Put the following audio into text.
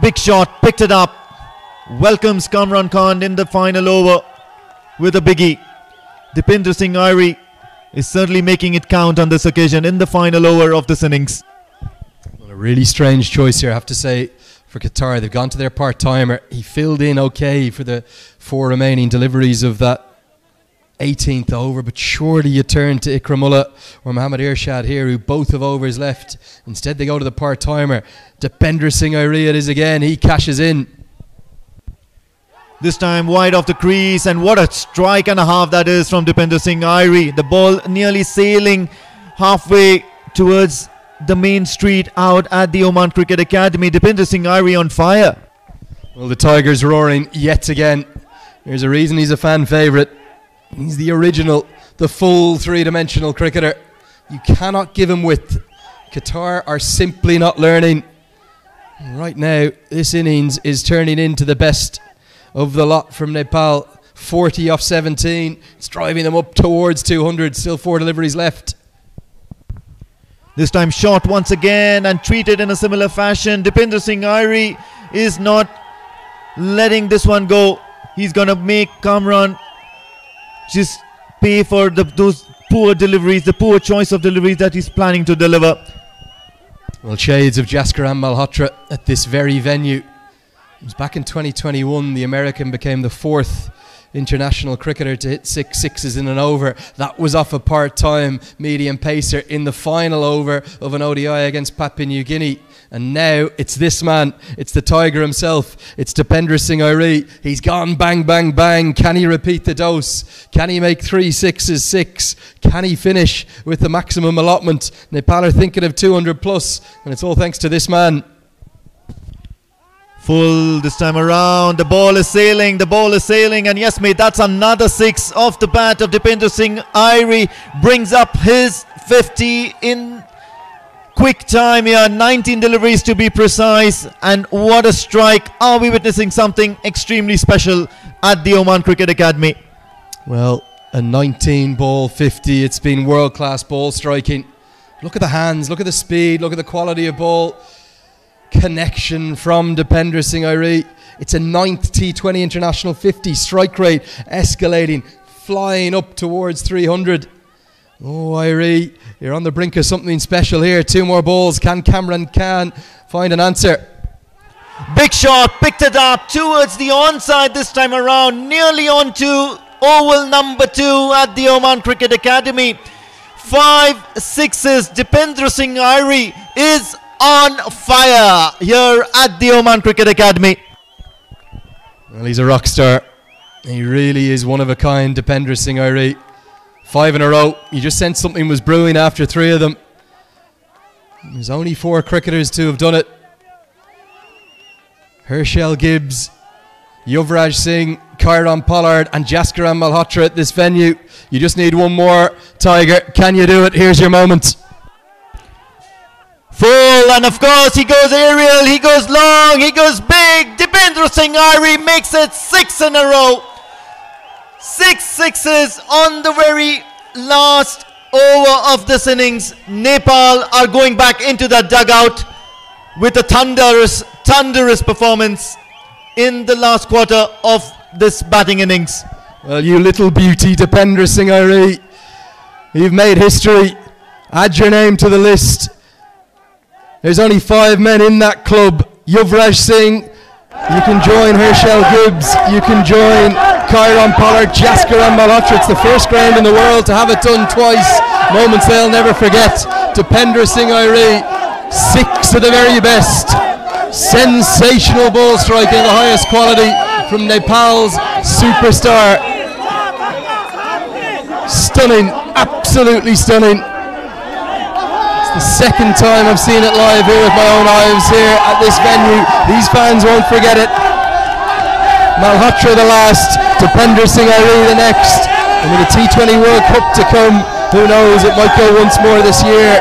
Big shot, picked it up. Welcomes Kamran Khan in the final over with a biggie. Dipendra Singh Airi is certainly making it count on this occasion in the final over of this innings. Well, a really strange choice here, I have to say, for Qatar. They've gone to their part timer. He filled in okay for the four remaining deliveries of that 18th over, but surely you turn to Ikramullah or Mohammad Irshad here, who both have overs left. Instead, they go to the part timer. Dipendra Singh Airi it is again. He cashes in. This time wide off the crease, and what a strike and a half that is from Dipendra Singh Airi. The ball nearly sailing halfway towards the main street out at the Oman Cricket Academy. Dipendra Singh Airi on fire. Well, the Tigers roaring yet again. There's a reason he's a fan favourite. He's the original, the full three dimensional cricketer. You cannot give him width. Qatar are simply not learning. Right now, this innings is turning into the best of the lot from Nepal. 40 off 17. It's driving them up towards 200. Still four deliveries left. This time shot once again and treated in a similar fashion. Dipendra Singh Airi is not letting this one go. He's going to make Kamran just pay for the, those poor deliveries, the poor choice of deliveries that he's planning to deliver. Well, shades of Jaskaran Malhotra at this very venue. It was back in 2021, the American became the fourth international cricketer to hit six sixes in an over. That was off a part time medium pacer in the final over of an ODI against Papua New Guinea. And now it's this man, it's the Tiger himself, it's Dipendra Singh Airi. He's gone bang, bang, bang. Can he repeat the dose? Can he make three sixes six? Can he finish with the maximum allotment? Nepal are thinking of 200 plus, and it's all thanks to this man. Full this time around. The ball is sailing. The ball is sailing. And yes, mate, that's another six off the bat of Dipendra Singh Airi. Brings up his 50 in quick time here. 19 deliveries to be precise. And what a strike. Are we witnessing something extremely special at the Oman Cricket Academy? Well, a 19 ball 50. It's been world class ball striking. Look at the hands, look at the speed, look at the quality of ball connection from Dipendra Singh. It's a ninth T20 International 50 strike rate escalating, flying up towards 300. Oh, Airi, you're on the brink of something special here. Two more balls. Can Kamran can find an answer? Big shot, picked it up towards the onside this time around, nearly onto oval number two at the Oman Cricket Academy. Five sixes. Dipendra Singh is on fire here at the Oman Cricket Academy. Well, he's a rock star. He really is one of a kind, Dipendra Singh Airi. Five in a row. You just sensed something was brewing after three of them. There's only four cricketers to have done it. Herschelle Gibbs, Yuvraj Singh, Kieron Pollard, and Jaskaran Malhotra at this venue. You just need one more, Tiger. Can you do it? Here's your moment. Full, and of course he goes aerial, he goes long, he goes big. Dipendra Singh Airi makes it six in a row. Six sixes on the very last over of this innings. Nepal are going back into the dugout with a thunderous, thunderous performance in the last quarter of this batting innings. Well, you little beauty, Dipendra Singh Airi. You've made history. Add your name to the list. There's only five men in that club. Yuvraj Singh, you can join Herschelle Gibbs, you can join Kieron Pollard, Jaskaran Malhotra. It's the first ground in the world to have it done twice. Moments they'll never forget. Dipendra Singh Airi, six of the very best. Sensational ball striking, the highest quality from Nepal's superstar. Stunning, absolutely stunning. The second time I've seen it live here with my own eyes here at this venue. These fans won't forget it. Malhotra the last, Dipendra Singh Airi the next. And with the T20 World Cup to come, who knows, it might go once more this year.